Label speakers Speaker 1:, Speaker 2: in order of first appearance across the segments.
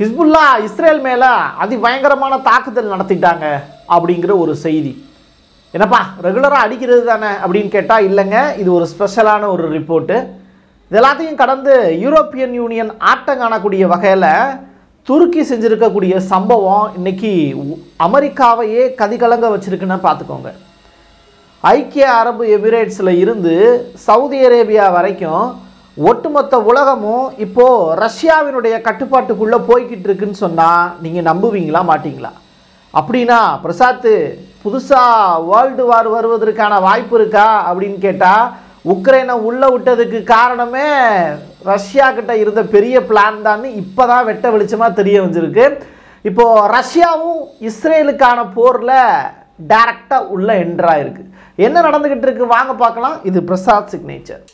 Speaker 1: Hezbollah Israel மேலே அதிபயங்கரமான தாக்குதல் நடத்திட்டாங்க அப்படிங்கிற ஒரு செய்தி. என்னப்பா ரெகுலராக அடிக்கிறது தானே அப்படின்னு கேட்டால் இல்லைங்க இது ஒரு ஸ்பெஷலான ஒரு ரிப்போர்ட்டு இது எல்லாத்தையும் கடந்து யூரோப்பியன் யூனியன் ஆட்டம் காணக்கூடிய வகையில் துருக்கி செஞ்சுருக்கக்கூடிய சம்பவம் இன்னைக்கு அமெரிக்காவையே கதிகலங்க வச்சுருக்குன்னு பார்த்துக்கோங்க. ஐக்கிய அரபு எமிரேட்ஸில் இருந்து சவுதி அரேபியா வரைக்கும் ஒட்டுமொத்த உலகமும் இப்போது ரஷ்யாவினுடைய கட்டுப்பாட்டுக்குள்ளே போய்கிட்டு இருக்குன்னு சொன்னால் நீங்கள் நம்புவீங்களா மாட்டிங்களா? அப்படின்னா பிரசாத் புதுசாக வேர்ல்டு வார் வருவதற்கான வாய்ப்பு இருக்கா அப்படின்னு கேட்டால் உக்ரைனை உள்ளே விட்டதுக்கு காரணமே ரஷ்யா கிட்ட இருந்த பெரிய பிளான் தான் இப்போ தான் வெட்ட வெளிச்சமாக தெரிய வந்திருக்கு. இப்போது ரஷ்யாவும் இஸ்ரேலுக்கான போரில் டைரக்டாக உள்ள என்ட்ராயிருக்கு என்ன நடந்துக்கிட்டு இருக்கு வாங்க பார்க்கலாம். இது பிரசாத் சிக்னேச்சர்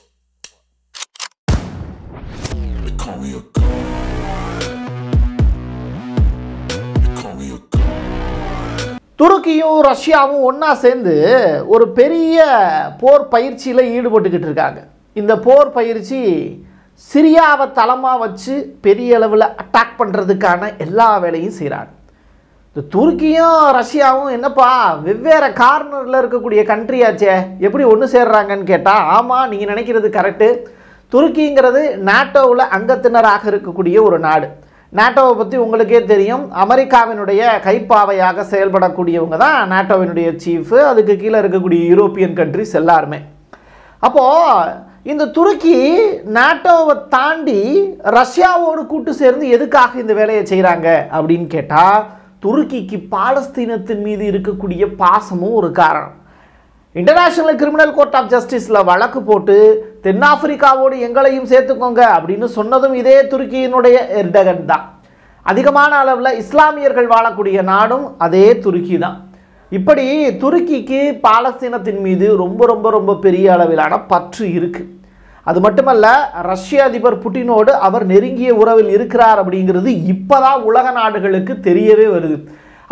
Speaker 1: துருக்கியும் ரஷ்யாவும் ஒன்றா சேர்ந்து ஒரு பெரிய போர் பயிற்சியில் ஈடுபட்டுக்கிட்டு இருக்காங்க. இந்த போர் பயிற்சி சிரியாவை தளமாக வச்சு பெரிய அளவில் அட்டாக் பண்ணுறதுக்கான எல்லா வேலையும் செய்கிறாங்க இந்த துருக்கியும் ரஷ்யாவும் என்னப்பா வெவ்வேறு கார்னரில் இருக்கக்கூடிய கண்ட்ரியாச்சே எப்படி ஒன்று சேர்றாங்கன்னு கேட்டால் ஆமாம் நீங்கள் நினைக்கிறது கரெக்டு துருக்கிங்கிறது நாட்டோவில் அங்கத்தினராக இருக்கக்கூடிய ஒரு நாடு. நாட்டோவை பற்றி உங்களுக்கே தெரியும். அமெரிக்காவினுடைய கைப்பாவையாக செயல்படக்கூடியவங்க தான் நாட்டோவினுடைய சீஃபு அதுக்கு கீழே இருக்கக்கூடிய யூரோப்பியன் கண்ட்ரிஸ் எல்லாருமே. அப்போது இந்த துருக்கி நாட்டோவை தாண்டி ரஷ்யாவோடு கூட்டு சேர்ந்து எதுக்காக இந்த வேலையை செய்கிறாங்க அப்படின்னு கேட்டால் துருக்கிக்கு பாலஸ்தீனத்தின் மீது இருக்கக்கூடிய பாசமும் ஒரு காரணம். இன்டர்நேஷனல் கிரிமினல் கோர்ட் ஆஃப் ஜஸ்டிஸில் வழக்கு போட்டு தென்னாப்பிரிக்காவோடு எங்களையும் சேர்த்துக்கோங்க அப்படின்னு சொன்னதும் இதே துருக்கியினுடைய எர்டகன் தான். அதிகமான அளவில் இஸ்லாமியர்கள் வாழக்கூடிய நாடும் அதே துருக்கி தான். இப்படி துருக்கிக்கு பாலஸ்தீனத்தின் மீது ரொம்ப ரொம்ப ரொம்ப பெரிய அளவிலான பற்று இருக்குது அது மட்டுமல்ல ரஷ்ய அதிபர் புட்டினோடு அவர் நெருங்கிய உறவில் இருக்கிறார் அப்படிங்கிறது இப்போதான் உலக நாடுகளுக்கு தெரியவே வருது.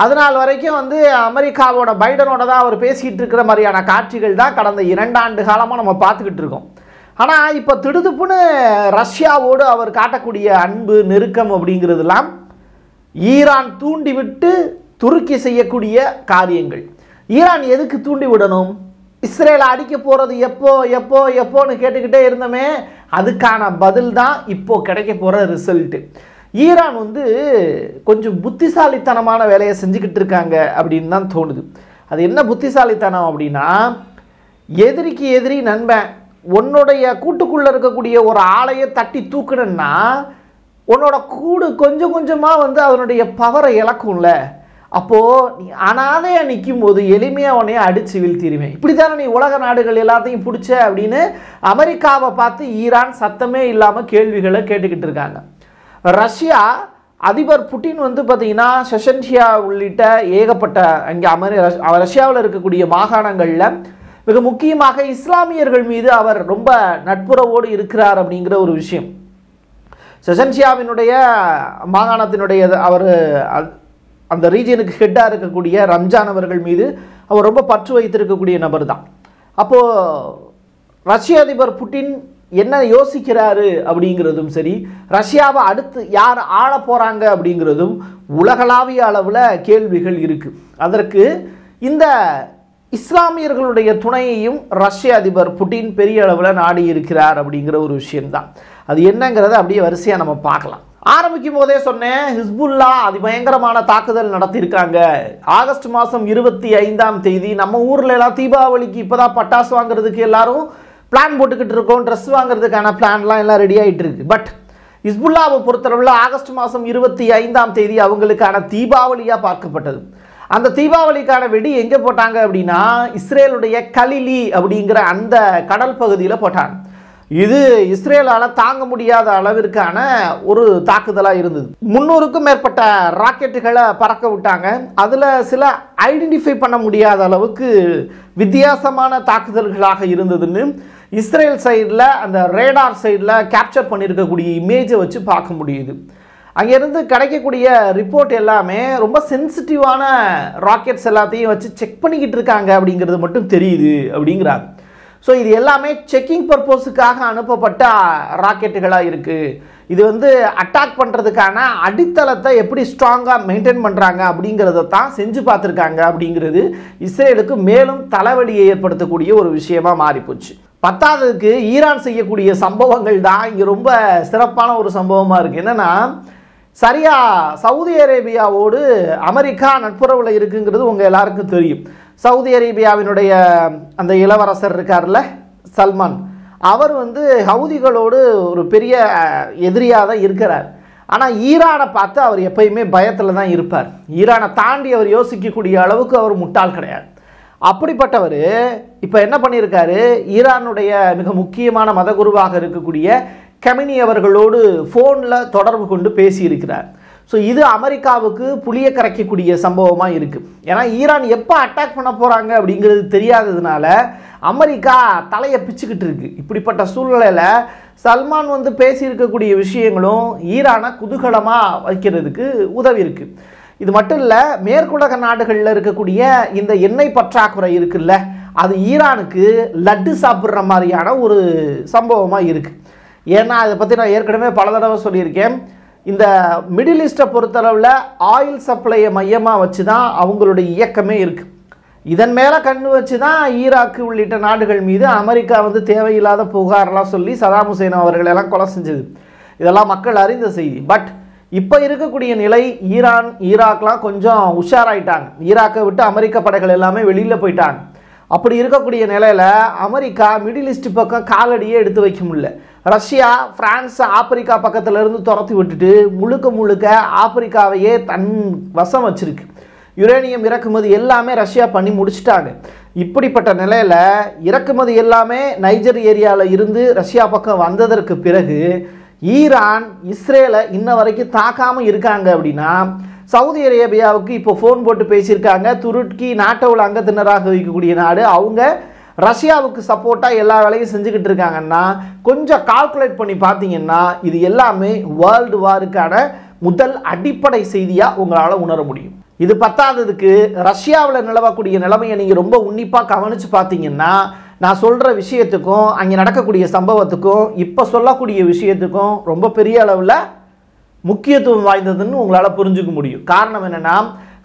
Speaker 1: அதனால் வரைக்கும் வந்து அமெரிக்காவோட பைடனோட தான் அவர் பேசிகிட்டு இருக்கிற மாதிரியான காட்சிகள் தான் கடந்த இரண்டாண்டு காலமாக நம்ம பார்த்துக்கிட்டு இருக்கோம். ஆனால் இப்போ திடுதுப்புன்னு ரஷ்யாவோடு அவர் காட்டக்கூடிய அன்பு நெருக்கம் அப்படிங்கிறதுலாம் ஈரான் தூண்டிவிட்டு துருக்கி செய்யக்கூடிய காரியங்கள். ஈரான் எதுக்கு தூண்டி விடணும் இஸ்ரேலை அடிக்க போகிறது எப்போ எப்போ எப்போன்னு கேட்டுக்கிட்டே இருந்தோமே அதுக்கான பதில் தான் இப்போ கிடைக்க போகிற ரிசல்ட்டு ஈரான் வந்து கொஞ்சம் புத்திசாலித்தனமான வேலையை செஞ்சுக்கிட்டு இருக்காங்க அப்படின்னு தான் தோணுது. அது என்ன புத்திசாலித்தனம் அப்படின்னா எதிரிக்கு எதிரி நண்பன் உன்னுடைய கூட்டுக்குள்ளே இருக்கக்கூடிய ஒரு ஆளையை தட்டி தூக்குனன்னா உன்னோட கூடு கொஞ்சம் கொஞ்சமாக வந்து அதனுடைய பவரை இழக்கும்ல. அப்போது நீ அனாதையாக நிற்கும் போது எளிமையாக உன்னைய அடித்து வீழ்த்திடுவேன். இப்படி தானே நீ உலக நாடுகள் எல்லாத்தையும் பிடிச்ச அப்படின்னு அமெரிக்காவை பார்த்து ஈரான் சத்தமே இல்லாமல் கேள்விகளை கேட்டுக்கிட்டு இருக்காங்க. ரஷ்யா அதிபர் புட்டின் வந்து பார்த்தீங்கன்னா செஷன்ஷியா உள்ளிட்ட ஏகப்பட்ட அங்கே அமெரி ரஷ்யாவில் இருக்கக்கூடிய மாகாணங்களில் மிக முக்கியமாக இஸ்லாமியர்கள் மீது அவர் ரொம்ப நட்புறவோடு இருக்கிறார் அப்படிங்கிற ஒரு விஷயம். செஷன்ஷியாவினுடைய மாகாணத்தினுடைய அவர் அந்த ரீஜியனுக்கு ஹெட்டாக இருக்கக்கூடிய ரம்ஜான் அவர்கள் மீது அவர் ரொம்ப பற்று வைத்திருக்கக்கூடிய நபர் தான் அப்போது ரஷ்ய அதிபர் புட்டின் என்ன யோசிக்கிறாரு அப்படிங்கிறதும் சரி ரஷ்யாவை அடுத்து யார் ஆள போகிறாங்க அப்படிங்கிறதும் உலகளாவிய அளவில் கேள்விகள் இருக்குது அதற்கு இந்த இஸ்லாமியர்களுடைய துணையையும் ரஷ்ய அதிபர் புட்டின் பெரிய அளவில் நாடி இருக்கிறார் அப்படிங்கிற ஒரு விஷயம்தான். அது என்னங்கிறத அப்படியே வரிசையாக நம்ம பார்க்கலாம். ஆரம்பிக்கும் போதே சொன்னேன் ஹிஸ்புல்லா அதிபயங்கரமான தாக்குதல் நடத்தியிருக்காங்க. ஆகஸ்ட் மாதம் இருபத்தி ஐந்தாம் தேதி நம்ம ஊரில் எல்லாம் தீபாவளிக்கு இப்போதான் பட்டாசு வாங்குறதுக்கு எல்லாரும் பிளான் போட்டுக்கிட்டு இருக்கோம் ட்ரெஸ் வாங்குறதுக்கான பிளான்லாம் எல்லாம் ரெடி ஆகிட்டு இருக்கு. பட் இஸ்புல்லாவை பொறுத்தளவில் ஆகஸ்ட் மாதம் இருபத்தி ஐந்தாம் தேதி அவங்களுக்கான தீபாவளியாக பார்க்கப்பட்டது. அந்த தீபாவளிக்கான வெடி எங்கே போட்டாங்க அப்படின்னா இஸ்ரேலுடைய கலிலி அப்படிங்கிற அந்த கடல் பகுதியில் போட்டாங்க. இது இஸ்ரேலால் தாங்க முடியாத அளவிற்கான ஒரு தாக்குதலாக இருந்தது. முந்நூறுக்கும் மேற்பட்ட ராக்கெட்டுகளை பறக்க விட்டாங்க. அதில் சில ஐடென்டிஃபை பண்ண முடியாத அளவுக்கு வித்தியாசமான தாக்குதல்களாக இருந்ததுன்னு இஸ்ரேல் சைடில் அந்த ரேடார் சைடில் கேப்சர் பண்ணியிருக்கக்கூடிய இமேஜை வச்சு பார்க்க முடியுது. அங்கேருந்து கிடைக்கக்கூடிய ரிப்போர்ட் எல்லாமே ரொம்ப சென்சிட்டிவான ராக்கெட்ஸ் எல்லாத்தையும் வச்சு செக் பண்ணிக்கிட்டு இருக்காங்க அப்படிங்கிறது மட்டும் தெரியுது அப்படிங்கிறாங்க. ஸோ இது எல்லாமே செக்கிங் பர்பஸுக்காக அனுப்பப்பட்ட ராக்கெட்டுகளாக இருக்குது இது வந்து அட்டாக் பண்ணுறதுக்கான அடித்தளத்தை எப்படி ஸ்ட்ராங்காக மெயின்டைன் பண்ணுறாங்க அப்படிங்கிறத தான் செஞ்சு பார்த்துருக்காங்க அப்படிங்கிறது இஸ்ரேலுக்கு மேலும் தலைவலியை ஏற்படுத்தக்கூடிய ஒரு விஷயமாக மாறிப்போச்சு. பத்தாவதுக்கு ஈரான் செய்யக்கூடிய சம்பவங்கள் தான் இங்கே ரொம்ப சிறப்பான ஒரு சம்பவமாக இருக்குது என்னென்னா சரியாக சவுதி அரேபியாவோடு அமெரிக்கா நட்புறவில் இருக்குங்கிறது உங்கள் எல்லாருக்கும் தெரியும். சவுதி அரேபியாவினுடைய அந்த இளவரசர் இருக்கார்ல சல்மான். அவர் வந்து ஹவுதிகளோடு ஒரு பெரிய எதிரியாக தான் இருக்கிறார். ஆனால் ஈரானை பார்த்து அவர் எப்பயுமே பயத்தில் தான் இருப்பார். ஈரானை தாண்டி அவர் யோசிக்கக்கூடிய அளவுக்கு அவர் முட்டாள் கிடையாது. அப்படிப்பட்டவர் இப்போ என்ன பண்ணியிருக்காரு? ஈரானுடைய மிக முக்கியமான மதகுருவாக இருக்கக்கூடிய கமினி அவர்களோடு ஃபோனில் தொடர்பு கொண்டு பேசியிருக்கிறார். ஸோ இது அமெரிக்காவுக்கு புளிய கரைக்கக்கூடிய சம்பவமாக இருக்குது ஏன்னா ஈரான் எப்போ அட்டாக் பண்ண போகிறாங்க அப்படிங்கிறது தெரியாததுனால அமெரிக்கா தலையை பிச்சுக்கிட்டு இருக்குது இப்படிப்பட்ட சூழ்நிலையில் சல்மான் வந்து பேசியிருக்கக்கூடிய விஷயங்களும் ஈரானை குதூகலமாக வைக்கிறதுக்கு உதவி இருக்குது இது மட்டும் இல்லை மேற்குலக நாடுகளில் இருக்கக்கூடிய இந்த எண்ணெய் பற்றாக்குறை இருக்குல்ல அது ஈரானுக்கு லட்டு சாப்பிட்ற மாதிரியான ஒரு சம்பவமாக இருக்குது ஏன்னா அதை பற்றி நான் ஏற்கனவே பல தடவை சொல்லியிருக்கேன். இந்த மிடில் ஈஸ்ட்டை பொறுத்தளவில் ஆயில் சப்ளையை மையமாக வச்சு தான் அவங்களுடைய இயக்கமே இருக்குது இதன் மேலே கண்ணு வச்சு தான் ஈராக்கு உள்ளிட்ட நாடுகள் மீது அமெரிக்கா வந்து தேவையில்லாத புகார்லாம் சொல்லி சதாம் ஹுசேன் அவர்களெல்லாம் கொலை செஞ்சது. இதெல்லாம் மக்கள் அறிந்த செய்தி. பட் இப்போ இருக்கக்கூடிய நிலை ஈரான் ஈராக்லாம் கொஞ்சம் உஷாராயிட்டாங்க. ஈராக்கை விட்டு அமெரிக்க படைகள் எல்லாமே வெளியில் போயிட்டாங்க. அப்படி இருக்கக்கூடிய நிலையில் அமெரிக்கா மிடில் ஈஸ்ட் பக்கம் காலடியே எடுத்து வைக்க முடியல. ரஷ்யா பிரான்ஸ் ஆப்பிரிக்கா பக்கத்துலேருந்து துரத்தி விட்டுட்டு முழுக்க முழுக்க ஆப்பிரிக்காவையே தன் வசம் வச்சிருக்கு. யுரேனியம் இறக்குமதி எல்லாமே ரஷ்யா பண்ணி முடிச்சிட்டாங்க. இப்படிப்பட்ட நிலையில் இறக்குமதி எல்லாமே நைஜர் ஏரியாவில் இருந்து ரஷ்யா பக்கம் வந்ததற்கு பிறகு ஈரான் இஸ்ரேலை இன்ன வரைக்கும் தாக்காமல் இருக்காங்க அப்படின்னா சவுதி அரேபியாவுக்கு இப்போ ஃபோன் போட்டு பேசியிருக்காங்க. துருக்கி நாட்டோவில் அங்கத்தினராக வைக்கக்கூடிய நாடு. அவங்க ரஷ்யாவுக்கு சப்போர்ட்டாக எல்லா வேலையும் செஞ்சுக்கிட்டு இருக்காங்கன்னா கொஞ்சம் கால்குலேட் பண்ணி பார்த்தீங்கன்னா இது எல்லாமே வேர்ல்டு வாருக்கான முதல் அடிப்படை செய்தியாக உங்களால் உணர முடியும். இது பத்தாததுக்கு ரஷ்யாவில் நிலவக்கூடிய நிலைமையை நீங்கள் ரொம்ப உன்னிப்பாக கவனித்து பார்த்தீங்கன்னா நான் சொல்கிற விஷயத்துக்கும் அங்கே நடக்கக்கூடிய சம்பவத்துக்கும் இப்போ சொல்லக்கூடிய விஷயத்துக்கும் ரொம்ப பெரிய அளவில் முக்கியத்துவம் வாய்ந்ததுன்னு உங்களால் புரிஞ்சுக்க முடியும். காரணம் என்னென்னா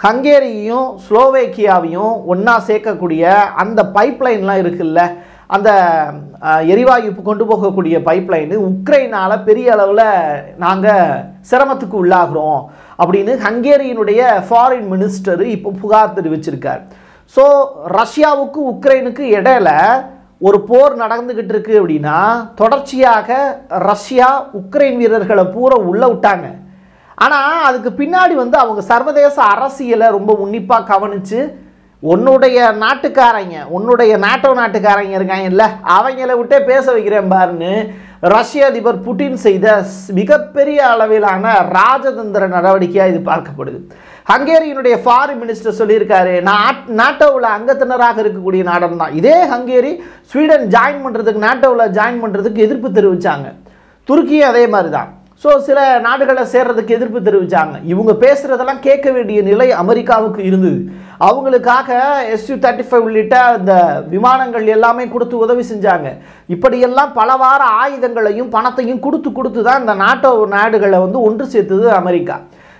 Speaker 1: ஹங்கேரியையும் ஸ்லோவேக்கியாவையும் ஒன்றா சேர்க்கக்கூடிய அந்த பைப்லைன்லாம் இருக்குல்ல அந்த எரிவாயு கொண்டு போகக்கூடிய பைப்லைனு உக்ரைனால் பெரிய அளவில் நாங்கள் சிரமத்துக்கு உள்ளாகிறோம் அப்படின்னு ஹங்கேரியினுடைய ஃபாரின் மினிஸ்டர் இப்போ புகார் தெரிவிச்சிருக்கார். ஸோ ரஷ்யாவுக்கு உக்ரைனுக்கு இடையில ஒரு போர் நடந்துக்கிட்டு இருக்கு அப்படின்னா தொடர்ச்சியாக ரஷ்யா உக்ரைன் வீரர்களை பூரா உள்ளே விட்டாங்க. ஆனால் அதுக்கு பின்னாடி வந்து அவங்க சர்வதேச அரசியலை ரொம்ப உன்னிப்பாக கவனித்து உன்னுடைய நாட்டுக்காரங்க உன்னுடைய நாட்டோ நாட்டுக்காரங்க இருக்காங்கல்ல அவங்கள விட்டே பேச வைக்கிறேன் பாருன்னு ரஷ்ய அதிபர் புட்டின் செய்த மிகப்பெரிய அளவிலான ராஜதந்திர நடவடிக்கையாக இது பார்க்கப்படுது. ஹங்கேரியினுடைய ஃபாரின் மினிஸ்டர் சொல்லியிருக்காரு நான் நாட்டோவில் அங்கத்தினராக இருக்கக்கூடிய நாடன் தான். இதே ஹங்கேரி ஸ்வீடன் ஜாயின் பண்ணுறதுக்கு நாட்டோவில் ஜாயின் பண்ணுறதுக்கு எதிர்ப்பு தெரிவித்தாங்க துருக்கியும் அதே மாதிரி தான் ஸோ சில நாடுகளை சேர்றதுக்கு எதிர்ப்பு தெரிவித்தாங்க இவங்க பேசுகிறதெல்லாம் கேட்க வேண்டிய நிலை அமெரிக்காவுக்கு இருந்தது. அவங்களுக்காக எஸ்யூ தேர்ட்டி ஃபைவ் உள்ளிட்ட இந்த விமானங்கள் எல்லாமே கொடுத்து உதவி செஞ்சாங்க. இப்படியெல்லாம் பல வார ஆயுதங்களையும் பணத்தையும் கொடுத்து கொடுத்து தான் இந்த நாட்டோ நாடுகளை வந்து ஒன்று சேர்த்தது அமெரிக்கா.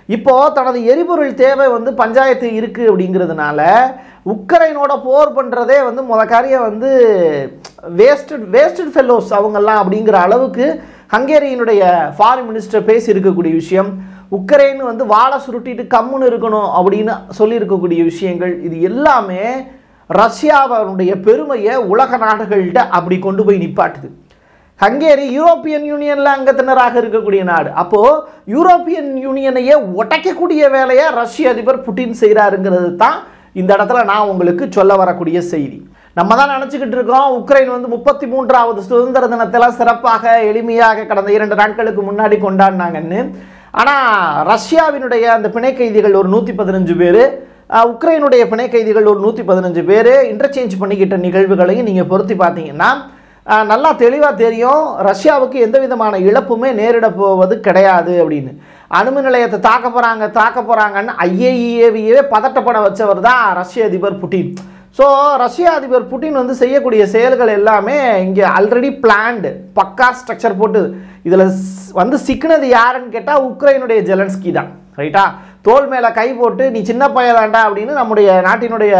Speaker 1: இப்போது தனது எரிபொருள் தேவை வந்து பஞ்சாயத்து இருக்குது அப்படிங்கிறதுனால உக்ரைனோட போர் பண்ணுறதே வந்து முத காரியம் வந்து வேஸ்டட் வேஸ்டட் ஃபெல்லோஸ் அவங்கெல்லாம் அப்படிங்கிற அளவுக்கு ஹங்கேரியினுடைய ஃபாரின் மினிஸ்டர் பேசி இருக்கக்கூடிய விஷயம் உக்ரைன் வந்து வாழை சுருட்டிட்டு கம்முன்னு இருக்கணும் அப்படின்னு சொல்லியிருக்கக்கூடிய விஷயங்கள் இது எல்லாமே ரஷ்யாவினுடைய பெருமையை உலக நாடுகள்கிட்ட அப்படி கொண்டு போய் நிப்பாட்டுது. ஹங்கேரி யூரோப்பியன் யூனியனில் அங்கத்தினராக இருக்கக்கூடிய நாடு. அப்போது யூரோப்பியன் யூனியனையே உடைக்கக்கூடிய வேலையை ரஷ்ய அதிபர் புட்டின் செய்கிறாருங்கிறது தான் இந்த இடத்துல நான் உங்களுக்கு சொல்ல வரக்கூடிய செய்தி. நம்ம தான் நினச்சிக்கிட்டு இருக்கோம் உக்ரைன் வந்து முப்பத்தி மூன்றாவது சுதந்திர தினத்தெல்லாம் சிறப்பாக எளிமையாக கடந்த இரண்டு நாட்களுக்கு முன்னாடி கொண்டாடினாங்கன்னு. ஆனால் ரஷ்யாவினுடைய அந்த பிணை கைதிகள் ஒரு நூற்றி பதினஞ்சு பேர் உக்ரைனுடைய பிணை கைதிகள் ஒரு நூற்றி பதினஞ்சு பேர் இன்டர்சேஞ்ச் பண்ணிக்கிட்ட நிகழ்வுகளையும் நீங்கள் பொருத்தி பார்த்தீங்கன்னா நல்லா தெளிவாக தெரியும். ரஷ்யாவுக்கு எந்த விதமான இழப்புமே நேரிட போவது கிடையாது அப்படின்னு. அணுமின் நிலையத்தை தாக்க போகிறாங்க தாக்க போகிறாங்கன்னு ஐஏஇஏவியே பதட்டப்பட வச்சவர் தான் ரஷ்ய அதிபர் புட்டின். ஸோ ரஷ்ய அதிபர் புட்டின் வந்து செய்யக்கூடிய செயல்கள் எல்லாமே இங்கே ஆல்ரெடி பிளான்டு பக்கா ஸ்ட்ரக்சர் போட்டு. இதில் வந்து சிக்கினது யாருன்னு கேட்டால் உக்ரைனுடைய ஜெலன்ஸ்கி தான். ரைட்டா தோல் மேலே கை போட்டு நீ சின்ன பையன் அப்படின்னு நம்முடைய நாட்டினுடைய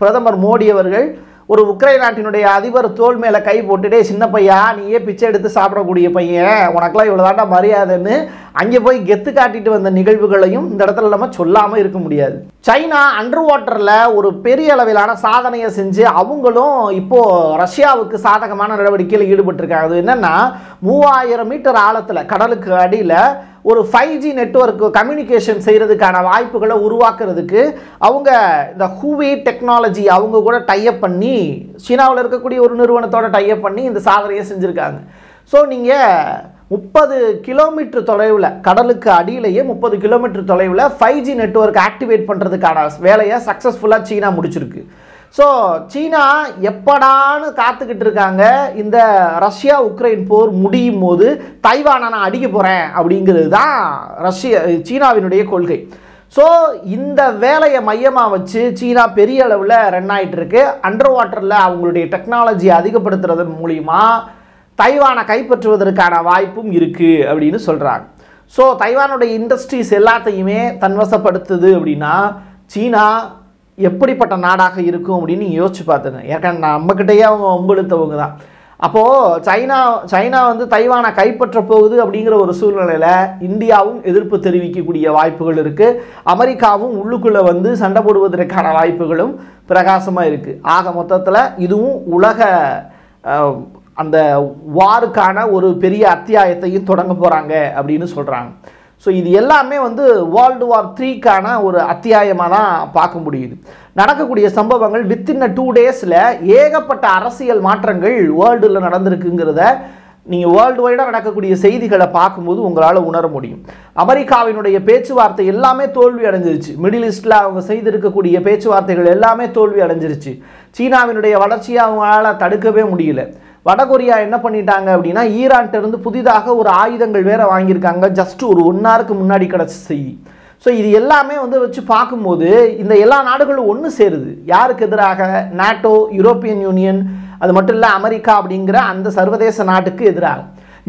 Speaker 1: பிரதமர் மோடி அவர்கள் ஒரு உக்ரைன் நாட்டினுடைய அதிபர் தோல் மேலே கை போட்டுட்டே சின்ன பையா நீயே பிச்சை எடுத்து சாப்பிடக்கூடிய பையன். உனக்கெல்லாம் இவ்வளோ தாண்டா மரியாதைன்னு. அங்கே போய் கெத்து காட்டிட்டு வந்த நிகழ்வுகளையும் இந்த இடத்துல நம்ம சொல்லாமல் இருக்க முடியாது. சைனா அண்டர் வாட்டரில் ஒரு பெரிய அளவிலான சாதனையை செஞ்சு அவங்களும் இப்போது ரஷ்யாவுக்கு சாதகமான நடவடிக்கையில் ஈடுபட்டிருக்காங்க. அது என்னென்னா மூவாயிரம் மீட்டர் ஆழத்தில் கடலுக்கு அடியில் ஒரு ஃபைவ் ஜி நெட்ஒர்க் கம்யூனிகேஷன் செய்கிறதுக்கான வாய்ப்புகளை உருவாக்குறதுக்கு அவங்க இந்த ஹூவே டெக்னாலஜி அவங்க கூட டைப் பண்ணி சீனாவில் இருக்கக்கூடிய ஒரு நிறுவனத்தோட டைப் பண்ணி இந்த சாதனையை செஞ்சுருக்காங்க. ஸோ நீங்கள் முப்பது கிலோமீட்டர் தொலைவில் கடலுக்கு அடியிலேயே முப்பது கிலோமீட்டர் தொலைவில் ஃபைவ் ஜி நெட்ஒர்க் ஆக்டிவேட் பண்ணுறதுக்கான வேலையை சக்ஸஸ்ஃபுல்லாக சீனா முடிச்சிருக்கு. ஸோ சீனா எப்படான்னு காத்துக்கிட்டு இருக்காங்க. இந்த ரஷ்யா உக்ரைன் போர் முடியும் போது தைவானை நான் அடிக்க போகிறேன் அப்படிங்கிறது தான் ரஷ்ய சீனாவினுடைய கொள்கை. ஸோ இந்த வேலையை மையமாக வச்சு சீனா பெரிய அளவில் ரன் ஆகிட்டு இருக்கு. அண்டர் வாட்டரில் அவங்களுடைய டெக்னாலஜி அதிகப்படுத்துறதன் மூலிமா தைவானை கைப்பற்றுவதற்கான வாய்ப்பும் இருக்குது அப்படின்னு சொல்கிறாங்க ஸோ தைவானுடைய இண்டஸ்ட்ரீஸ் எல்லாத்தையுமே தன்வசப்படுத்துது அப்படின்னா சீனா எப்படிப்பட்ட நாடாக இருக்கும் அப்படின்னு நீங்கள் யோசிச்சு பார்த்துங்க. ஏற்கனவே நம்மக்கிட்டேயே அவங்க ஒம்பெடுத்தவங்க தான். அப்போது சைனா சைனா வந்து தைவானை கைப்பற்ற போகுது அப்படிங்கிற ஒரு சூழ்நிலையில் இந்தியாவும் எதிர்ப்பு தெரிவிக்கக்கூடிய வாய்ப்புகள் இருக்குது அமெரிக்காவும் உள்ளுக்குள்ளே வந்து சண்டை போடுவதற்கான வாய்ப்புகளும் பிரகாசமாக இருக்குது ஆக மொத்தத்தில் இதுவும் உலக அந்த வாருக்கான ஒரு பெரிய அத்தியாயத்தையும் தொடங்க போகிறாங்க அப்படின்னு சொல்கிறாங்க ஸோ இது எல்லாமே வந்து வேர்ல்டு வார் த்ரீக்கான ஒரு அத்தியாயமாக தான் பார்க்க முடியுது. நடக்கக்கூடிய சம்பவங்கள் வித்தின் டூ டேஸில் ஏகப்பட்ட அரசியல் மாற்றங்கள் வேர்ல்டில் நடந்திருக்குங்கிறத நீங்கள் வேர்ல்டு வைடாக நடக்கக்கூடிய செய்திகளை பார்க்கும்போது உங்களால் உணர முடியும். அமெரிக்காவினுடைய பேச்சுவார்த்தை எல்லாமே தோல்வி அடைஞ்சிருச்சு. மிடில் ஈஸ்டில் அவங்க செய்திருக்கக்கூடிய பேச்சுவார்த்தைகள் எல்லாமே தோல்வி அடைஞ்சிருச்சு. சீனாவினுடைய வளர்ச்சியை அவங்களால தடுக்கவே முடியல. வடகொரியா என்ன பண்ணிட்டாங்க அப்படின்னா ஈரான்ட்ட இருந்து புதிதாக ஒரு ஆயுதங்கள் வேற வாங்கியிருக்காங்க. ஜஸ்ட் ஒரு ஒன் ஹவருக்கு முன்னாடி கிடச்ச செய்தி. ஸோ இது எல்லாமே வந்து வச்சு பார்க்கும்போது இந்த எல்லா நாடுகளும் ஒன்று சேருது. யாருக்கு எதிராக? நாட்டோ யூரோப்பியன் யூனியன் அது மட்டும் இல்லை அமெரிக்கா அப்படிங்கிற அந்த சர்வதேச நாட்டுக்கு எதிராக.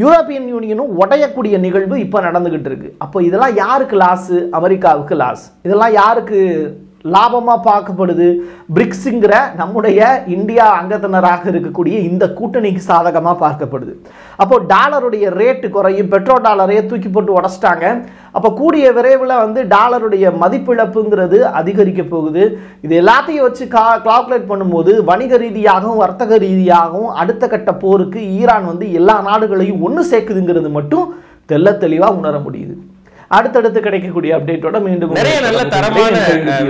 Speaker 1: யூரோப்பியன் யூனியனும் உடையக்கூடிய நிகழ்வு இப்போ நடந்துக்கிட்டு இருக்கு. அப்போ இதெல்லாம் யாருக்கு லாஸு அமெரிக்காவுக்கு லாஸ் இதெல்லாம் யாருக்கு லாபமாக பார்க்கப்படுது. பிரிக்ஸுங்கிற நம்முடைய இந்தியா அங்கத்தினராக இருக்கக்கூடிய இந்த கூட்டணிக்கு சாதகமாக பார்க்கப்படுது. அப்போ டாலருடைய ரேட்டு குறையும் பெட்ரோல் டாலரையே தூக்கி போட்டு உடச்சிட்டாங்க. அப்போ கூடிய விரைவில் வந்து டாலருடைய மதிப்பிழப்புங்கிறது அதிகரிக்க போகுது. இது எல்லாத்தையும் வச்சு கா கால்குலேட் பண்ணும்போது வணிக ரீதியாகவும் வர்த்தக ரீதியாகவும் அடுத்த கட்ட போருக்கு ஈரான் வந்து எல்லா நாடுகளையும் ஒன்று சேர்க்குதுங்கிறது மட்டும் தெல்ல தெளிவாக உணர முடியுது. அடுத்தடுத்து கிடைக்கக்கூடிய அப்டேட்டோட மீண்டும்
Speaker 2: நிறைய நல்ல தரமான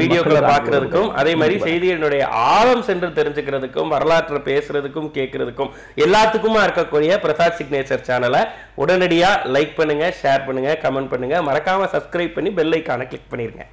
Speaker 2: வீடியோக்களை பார்க்கறதுக்கும் அதே மாதிரி செய்திகளுடைய ஆழம் சென்று தெரிஞ்சுக்கிறதுக்கும் வரலாற்றை பேசுறதுக்கும் கேட்கறதுக்கும் எல்லாத்துக்குமா இருக்கக்கூடிய பிரசாத் சிக்னேச்சர் சேனலை உடனடியா லைக் பண்ணுங்க ஷேர் பண்ணுங்க கமெண்ட் பண்ணுங்க. மறக்காம சப்ஸ்கிரைப் பண்ணி பெல் ஐக்கானை கிளிக் பண்ணிருங்க.